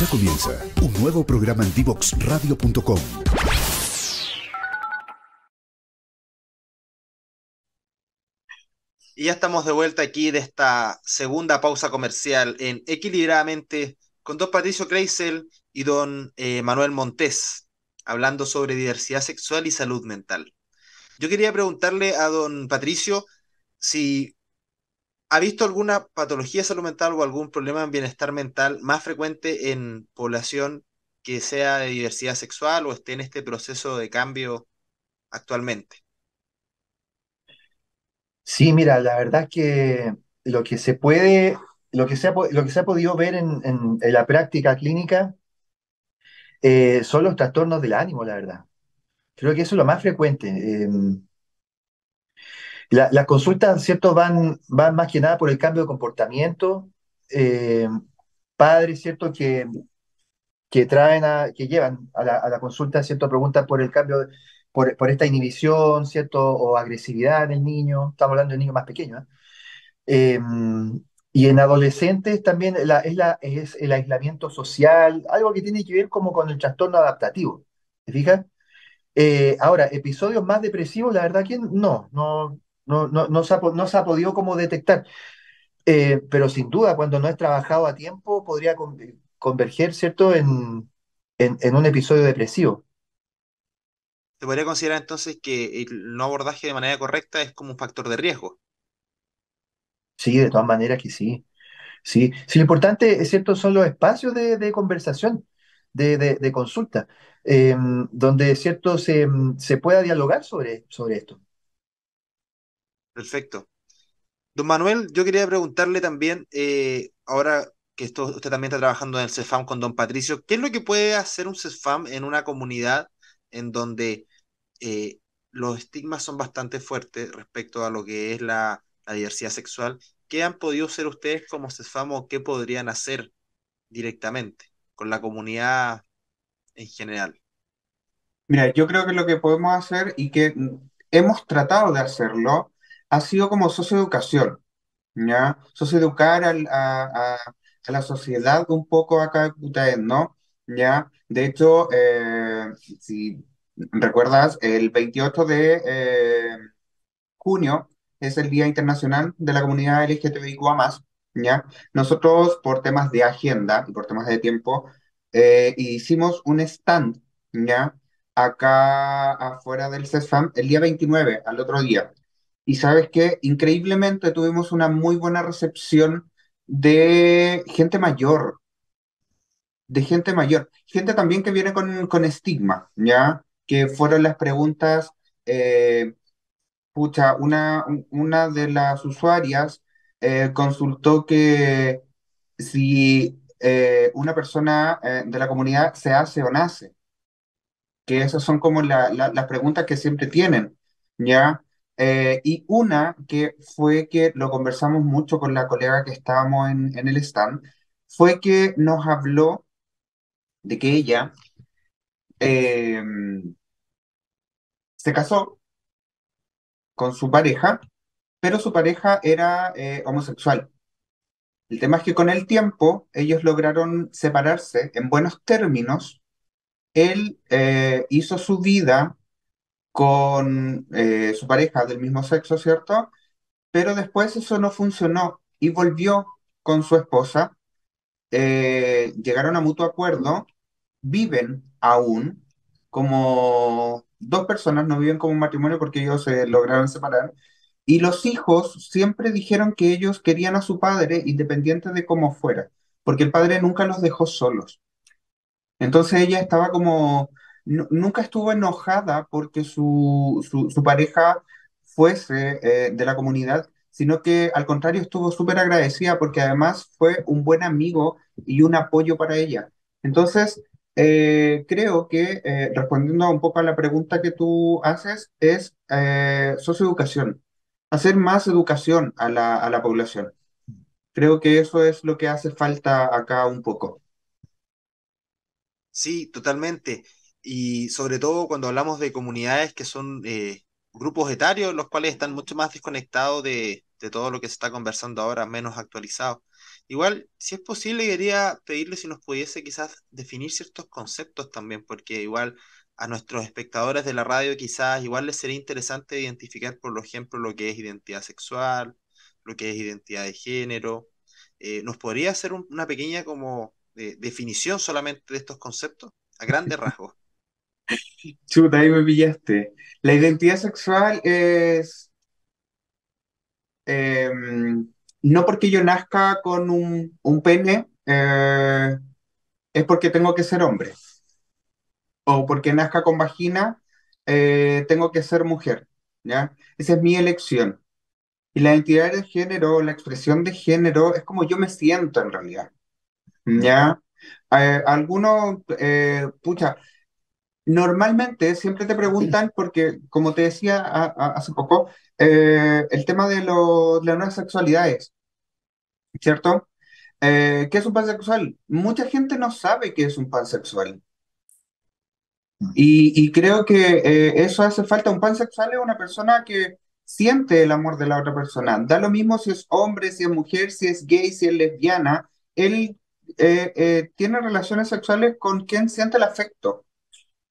Ya comienza un nuevo programa en DivoxRadio.com. Y ya estamos de vuelta aquí de esta segunda pausa comercial en Equilibradamente con don Patricio Kreisel y don eh, Manuel Montés, hablando sobre diversidad sexual y salud mental. Yo quería preguntarle a don Patricio si ha visto alguna patología salud mental o algún problema en bienestar mental más frecuente en población que sea de diversidad sexual o esté en este proceso de cambio actualmente. Sí, mira, la verdad es que lo que se puede, lo que se ha, lo que se ha podido ver en, la práctica clínica eh, son los trastornos del ánimo, la verdad. Creo que eso es lo más frecuente. Eh, la- las consultas, ¿cierto? Van, van más que nada por el cambio de comportamiento. Eh, padres, ¿cierto? Que, que traen a, que llevan a la, consulta, ¿cierto? Preguntan por el cambio, por, por esta inhibición, ¿cierto? O agresividad en el niño. Estamos hablando de niños más pequeños, ¿eh? Eh, y en adolescentes también la- es, la, es el aislamiento social, algo que tiene que ver como con el trastorno adaptativo. ¿Te fijas? Eh, ahora, episodios más depresivos, la verdad que no, no, no, no, no se ha, no se ha podido como detectar. Eh, pero sin duda, cuando no es trabajado a tiempo, podría con- converger, ¿cierto?, en, en, en un episodio depresivo. ¿Se podría considerar entonces que el no abordaje de manera correcta es como un factor de riesgo? Sí, de todas maneras que sí. Sí, sí, lo importante, es cierto, son los espacios de, de conversación, de, de, de consulta, eh, donde, cierto, se, se pueda dialogar sobre, sobre esto. Perfecto. Don Manuel, yo quería preguntarle también, eh, ahora que esto, usted también está trabajando en el CEFAM con don Patricio, ¿qué es lo que puede hacer un CEFAM en una comunidad en donde eh, los estigmas son bastante fuertes respecto a lo que es la, diversidad sexual? ¿Qué han podido hacer ustedes como CEFAM o qué podrían hacer directamente con la comunidad en general? Mira, yo creo que lo que podemos hacer y que hemos tratado de hacerlo ha sido como socioeducación, ¿ya? Socioeducar al- a, a- a la sociedad un poco acá en ¿no? ¿Ya? De hecho, eh, si recuerdas, el 28 de eh, junio es el Día Internacional de la Comunidad LGTBIQA+, ¿ya? Nosotros, por temas de agenda y por temas de tiempo, eh, hicimos un stand, ¿ya? Acá afuera del CESFAM el día 29, al otro día. Y sabes qué, increíblemente tuvimos una muy buena recepción de gente mayor, de gente mayor, gente también que viene con, con estigma, ¿ya? Que fueron las preguntas, eh, pucha, una, un- una de las usuarias eh, consultó que si eh, una persona de la comunidad se hace o nace que esas son como la- las preguntas que siempre tienen, ¿ya? Eh, y una que fue que lo conversamos mucho con la colega que estábamos en, el stand, fue que nos habló de que ella eh, se casó con su pareja, pero su pareja era eh, homosexual. El tema es que con el tiempo ellos lograron separarse en buenos términos. Él eh, hizo su vida con eh, su pareja del mismo sexo, ¿cierto? Pero después eso no funcionó y volvió con su esposa, eh, llegaron a mutuo acuerdo, viven aún como dos personas, no viven como un matrimonio porque ellos se lograron separar, y los hijos siempre dijeron que ellos querían a su padre independiente de cómo fuera, porque el padre nunca los dejó solos. Entonces ella estaba como, nu- nunca estuvo enojada porque su, su, su pareja fuese eh, de la comunidad, sino que al contrario estuvo súper agradecida porque además fue un buen amigo y un apoyo para ella. Entonces, eh, creo que eh, respondiendo un poco a la pregunta que tú haces, es socioeducación, hacer más educación a la, a la población. Creo que eso es lo que hace falta acá un poco. Sí, totalmente. Y sobre todo cuando hablamos de comunidades que son eh, grupos etarios, los cuales están mucho más desconectados de, de todo lo que se está conversando ahora, menos actualizados. Igual, si es posible, quería pedirle si nos pudiese quizás definir ciertos conceptos también, porque igual a nuestros espectadores de la radio quizás igual les sería interesante identificar, por ejemplo, lo que es identidad sexual, lo que es identidad de género. Eh, ¿Nos podría hacer una pequeña como eh, definición solamente de estos conceptos? A grandes rasgos. Chuta, ahí me pillaste. La identidad sexual es em, no porque yo nazca con un, un pene, eh, es porque tengo que ser hombre. O porque nazca con vagina, eh, tengo que ser mujer. ¿ya? Esa es mi elección. Y la identidad de género, la expresión de género, es como yo me siento en realidad. ¿Ya? Eh, algunos, pucha, Normalmente siempre te preguntan, porque como te decía hace poco, eh, el tema de, lo, de las nuevas sexualidades, ¿cierto? Eh, ¿qué es un pansexual? Mucha gente no sabe qué es un pansexual. Y, y creo que eh, eso hace falta. Un pansexual es una persona que siente el amor de la otra persona. Da lo mismo si es hombre, si es mujer, si es gay, si es lesbiana. Él tiene relaciones sexuales con quien siente el afecto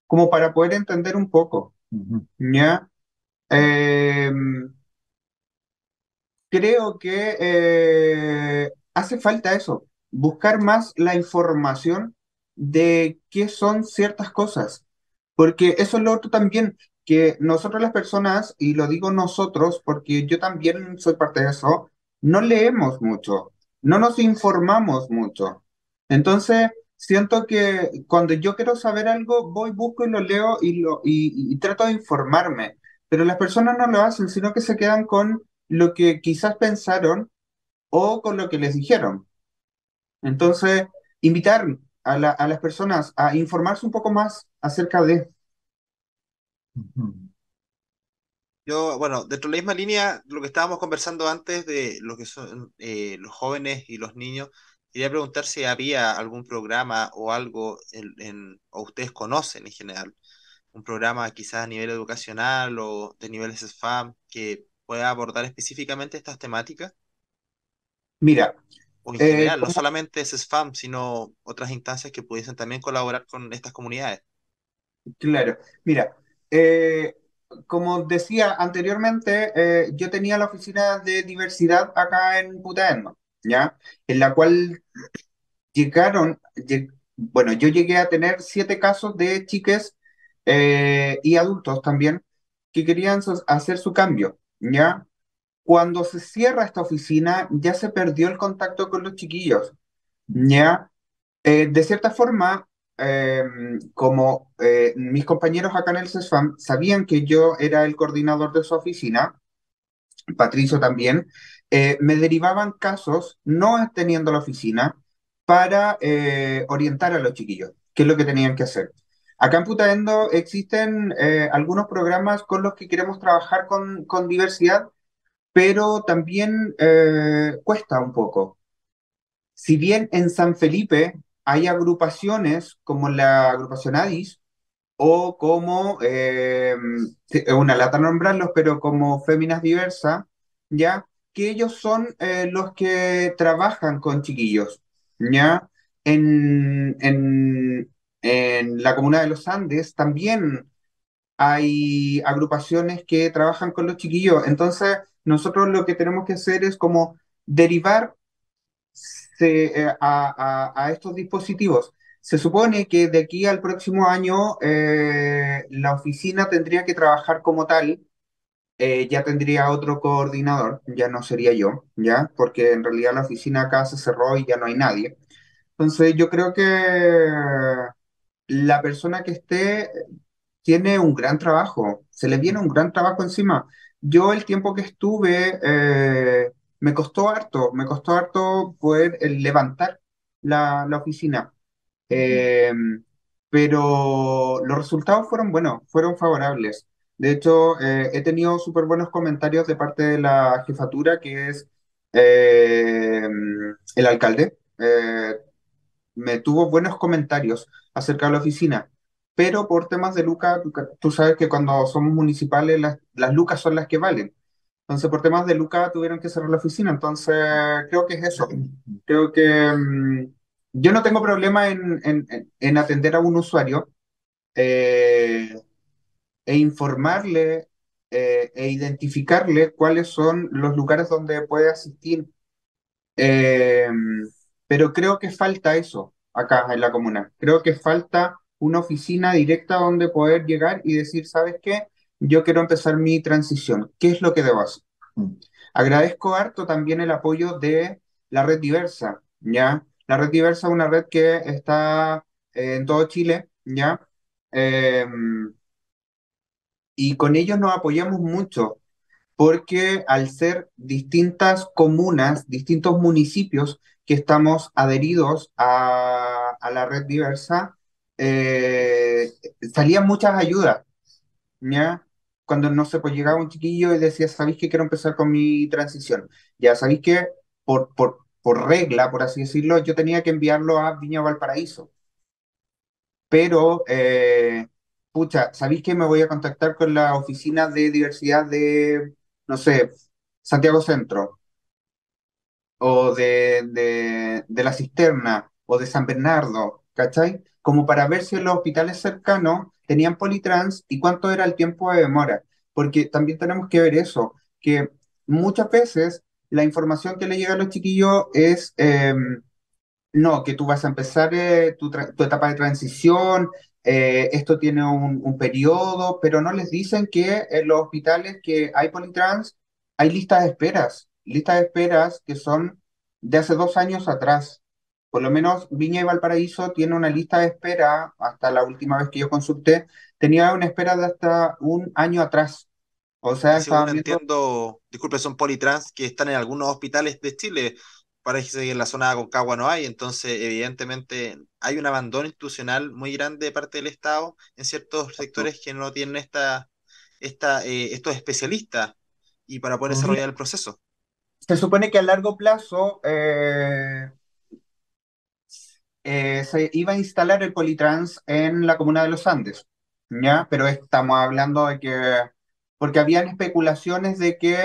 como para poder entender un poco, ¿ya? Em, creo que eh, hace falta eso, buscar más la información de qué son ciertas cosas, porque eso es lo otro también, que nosotros las personas, y lo digo nosotros porque yo también soy parte de eso, no leemos mucho, no nos informamos mucho. Entonces, siento que cuando yo quiero saber algo, voy, busco y lo leo y, lo, y, trato de informarme. Pero las personas no lo hacen, sino que se quedan con lo que quizás pensaron o con lo que les dijeron. Entonces, invitar a, a las personas a informarse un poco más acerca de... Yo, bueno, dentro de la misma línea, lo que estábamos conversando antes de lo que son eh, los jóvenes y los niños, Quería preguntar si había algún programa o algo, en, o ustedes conocen en general, un programa quizás a nivel educacional o de niveles SFAM que pueda abordar específicamente estas temáticas. Mira. O en general, eh, no solamente SFAM, sino otras instancias que pudiesen también colaborar con estas comunidades. Claro, mira, eh, como decía anteriormente, eh, yo tenía la oficina de diversidad acá en Putaendo. ¿Ya? En la cual llegaron, bueno, yo llegué a tener siete casos de chiques eh, y adultos también que querían hacer su cambio, ¿ya? Cuando se cierra esta oficina, ya se perdió el contacto con los chiquillos, ¿ya? Eh, de cierta forma, em, como eh, mis compañeros acá en el CESFAM sabían que yo era el coordinador de su oficina, Patricio también, eh, me derivaban casos, no teniendo la oficina, para eh, orientar a los chiquillos, qué es lo que tenían que hacer. Acá en Putaendo existen eh, algunos programas con los que queremos trabajar con, con diversidad, pero también cuesta un poco. Si bien en San Felipe hay agrupaciones como la agrupación ADIS o como, una lata nombrarlos, pero como Féminas Diversa, ¿ya? que ellos son eh, los que trabajan con chiquillos, ¿ya? En, en, en la comuna de los Andes también hay agrupaciones que trabajan con los chiquillos, entonces nosotros lo que tenemos que hacer es como derivar eh, a, a, estos dispositivos. Se supone que de aquí al próximo año eh, la oficina tendría que trabajar como tal eh, ya tendría otro coordinador, ya no sería yo, ¿ya? Porque en realidad la oficina acá se cerró y ya no hay nadie. Entonces yo creo que la persona que esté tiene un gran trabajo, se le viene un gran trabajo encima. Yo el tiempo que estuve eh, me costó harto, me costó harto poder levantar la, la oficina. Pero los resultados fueron buenos, fueron favorables. De hecho, eh, he tenido súper buenos comentarios de parte de la jefatura, que es eh, el alcalde. Eh, me tuvo buenos comentarios acerca de la oficina, pero por temas de lucas, tú, sabes que cuando somos municipales las, las lucas son las que valen. Entonces, por temas de lucas tuvieron que cerrar la oficina. Entonces, creo que es eso. Creo que mm, yo no tengo problema en, en, en atender a un usuario eh, e informarle eh, e identificarle cuáles son los lugares donde puede asistir. Eh, pero creo que falta eso acá en la comuna. Creo que falta una oficina directa donde poder llegar y decir, ¿sabes qué? Yo quiero empezar mi transición. ¿Qué es lo que debo hacer? Mm. Agradezco harto también el apoyo de la red diversa, ¿ya? La red diversa es una red que está en todo Chile, ¿ya? Em, y con ellos nos apoyamos mucho, porque al ser distintas comunas, distintos municipios que estamos adheridos a, la red diversa, eh, salían muchas ayudas, ¿ya? Cuando no sé, pues llegaba un chiquillo y decía, ¿sabéis que quiero empezar con mi transición? Ya sabéis que por, por, por regla, por así decirlo, yo tenía que enviarlo a Viña Valparaíso. Pero eh, pucha, ¿sabéis que me voy a contactar con la oficina de diversidad de, no sé, Santiago Centro, o de, de, La Cisterna, o de San Bernardo, ¿cachai? Como para ver si en los hospitales cercanos tenían politrans y cuánto era el tiempo de demora. Porque también tenemos que ver eso, que muchas veces la información que le llega a los chiquillos es, em, no, que tú vas a empezar eh, tu, tu, etapa de transición, eh, esto tiene un, periodo, pero no les dicen que en los hospitales que hay politrans hay listas de esperas, listas de esperas que son de hace dos años atrás. Por lo menos Viña y Valparaíso tiene una lista de espera, hasta la última vez que yo consulté, tenía una espera de hasta un año atrás. O sea, según entiendo, disculpe, son politrans que están en algunos hospitales de Chile parece que en la zona de Aconcagua no hay, entonces evidentemente hay un abandono institucional muy grande de parte del Estado en ciertos sectores que no tienen esta, esta, eh, estos especialistas y para poder desarrollar el proceso. Se supone que a largo plazo eh, eh, se iba a instalar el Politrans en la comuna de los Andes, ¿ya? Pero estamos hablando de que, porque habían especulaciones de que,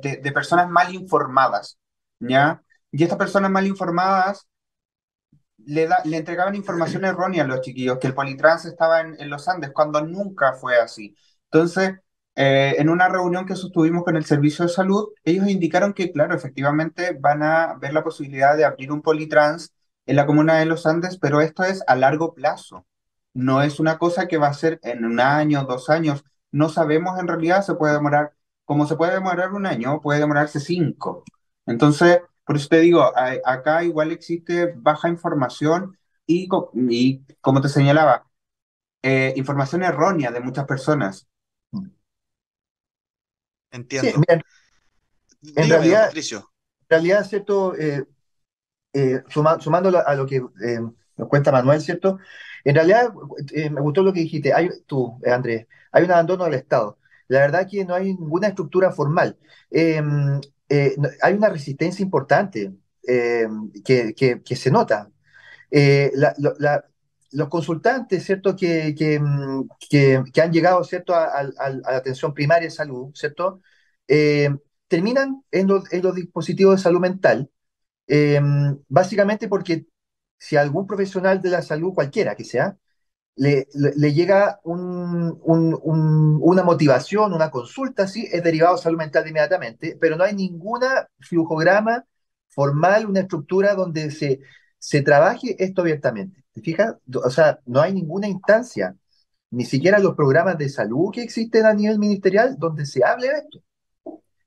de personas mal informadas, ¿ya? Y estas personas mal informadas le, le entregaban información errónea a los chiquillos, que el politrans estaba en, los Andes, cuando nunca fue así. Entonces, eh, en una reunión que sostuvimos con el Servicio de Salud, ellos indicaron que, claro, efectivamente van a ver la posibilidad de abrir un politrans en la comuna de los Andes, pero esto es a largo plazo. No es una cosa que va a ser en un año, dos años. No sabemos en realidad, se puede demorar, como se puede demorar un año, puede demorarse cinco. Entonces, por eso te digo, acá igual existe baja información y, y como te señalaba, eh, información errónea de muchas personas. Entiendo. en, realidad, en realidad, ¿cierto? Eh, eh, sumando a lo que nos cuenta Manuel, ¿cierto? En realidad, me gustó lo que dijiste, hay, tú, Andrés, hay un abandono del Estado. La verdad que no hay ninguna estructura formal. Em, eh, hay una resistencia importante eh, que, se nota. Eh, los consultantes, ¿cierto?, que, que, han llegado, ¿cierto?, a, la atención primaria de salud, ¿cierto?, terminan en los, dispositivos de salud mental, básicamente porque si algún profesional de la salud, cualquiera que sea, le, llega una motivación, una consulta, sí, es derivado de salud mental inmediatamente, pero no hay ninguna flujograma formal, una estructura donde se, se trabaje esto abiertamente. ¿Te fijas? O sea, no hay ninguna instancia, ni siquiera los programas de salud que existen a nivel ministerial donde se hable de esto.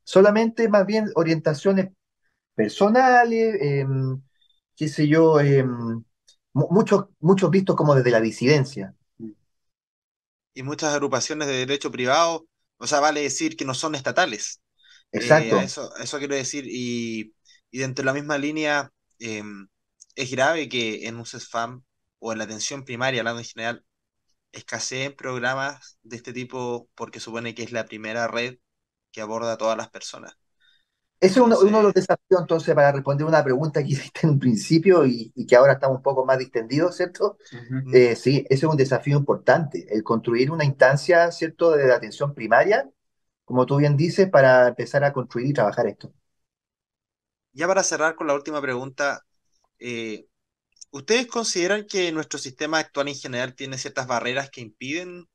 Solamente más bien orientaciones personales, em, qué sé yo, em, muchos, muchos vistos como desde la disidencia. Y muchas agrupaciones de derecho privado, o sea, vale decir que no son estatales. Exacto. Eh, eso, eso quiero decir, y, y dentro de la misma línea, em, es grave que en un CESFAM o en la atención primaria, hablando en general, escaseen programas de este tipo porque supone que es la primera red que aborda a todas las personas. Ese es uno, uno, de los desafíos, entonces, para responder una pregunta que hiciste en un principio y, y que ahora estamos un poco más distendidos, ¿cierto? Uh -huh. eh, sí, ese es un desafío importante, el construir una instancia, ¿cierto?, de la atención primaria, como tú bien dices, para empezar a construir y trabajar esto. Ya para cerrar con la última pregunta, eh, ¿ustedes consideran que nuestro sistema actual en general tiene ciertas barreras que impiden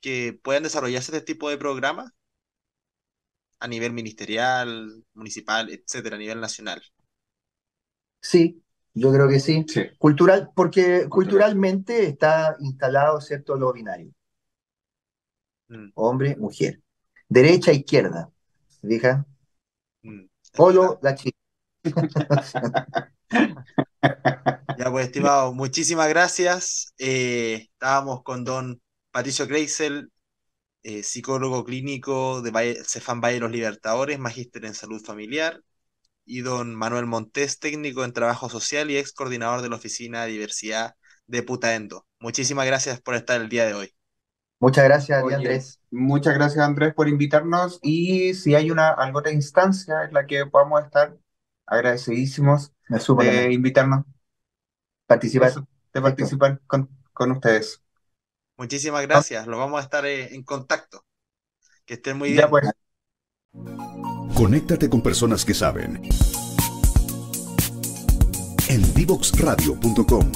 que puedan desarrollarse este tipo de programas? A nivel ministerial, municipal, etcétera, a nivel nacional. Sí, yo creo que sí. Sí. Cultural, porque culturalmente está instalado, ¿cierto?, lo binario. Mm, Hombre, mujer. Derecha, izquierda. ¿Fija? mm, Polo, la chica. Ya pues, estimado, muchísimas gracias. Eh, estábamos con don Patricio Kreisel, eh, psicólogo clínico de Valle- Cefam Valle de los Libertadores, magíster en salud familiar, y don Manuel Montés, técnico en trabajo social y ex coordinador de la Oficina de Diversidad de Putaendo. Muchísimas gracias por estar el día de hoy. Muchas gracias, a Oye, Andrés. Muchas gracias, Andrés, por invitarnos. Y si hay una alguna otra instancia en la que podamos estar, agradecidísimos de invitarnos, Participar. eso, de participar con, con ustedes. Muchísimas gracias. Lo vamos a estar eh, en contacto. Que estén muy Ya bien. pues. Conéctate con personas que saben. En divoxradio.com.